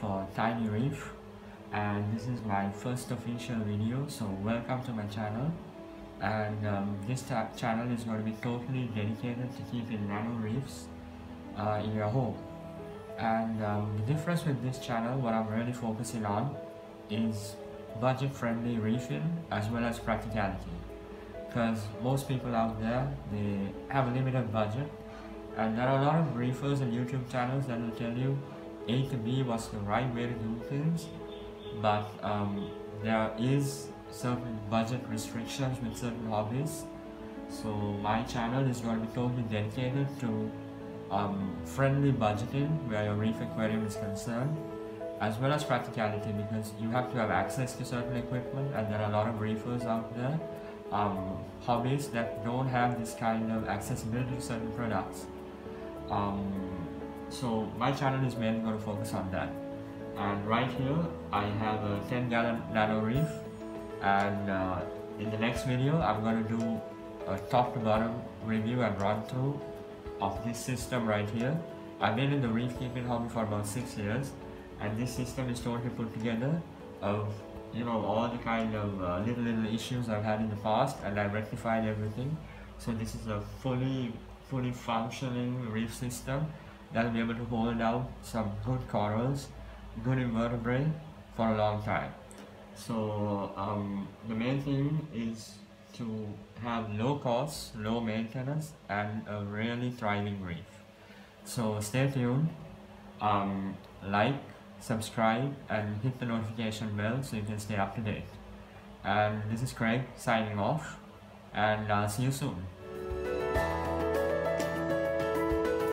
Tiny Reef and this is my first official video so welcome to my channel. And um, this channel is going to be totally dedicated to keeping nano reefs uh, in your home. And um, the difference with this channel what I'm really focusing on is budget friendly reefing as well as practicality. Because most people out there they have a limited budget and there are a lot of reefers and YouTube channels that will tell you A to B was the right way to do things but um, there is certain budget restrictions with certain hobbies. So my channel is going to be totally dedicated to um, friendly budgeting where your reef aquarium is concerned as well as practicality because you have to have access to certain equipment and there are a lot of reefers out there um, hobbies that don't have this kind of accessibility to certain products. Um, so my channel is mainly going to focus on that. And right here I have a 10 gallon nano reef. And uh, in the next video I'm going to do a top to bottom review and run through of this system right here. I've been in the reef keeping hobby for about 6 years. And this system is totally put together of you know all the kind of uh, little little issues I've had in the past and I rectified everything. So this is a fully fully functioning reef system that will be able to hold out some good corals good invertebrate for a long time. So um, the main thing is to have low cost low maintenance and a really thriving reef. So stay tuned um, like subscribe and hit the notification bell so you can stay up to date. And this is Craig signing off and I'll see you soon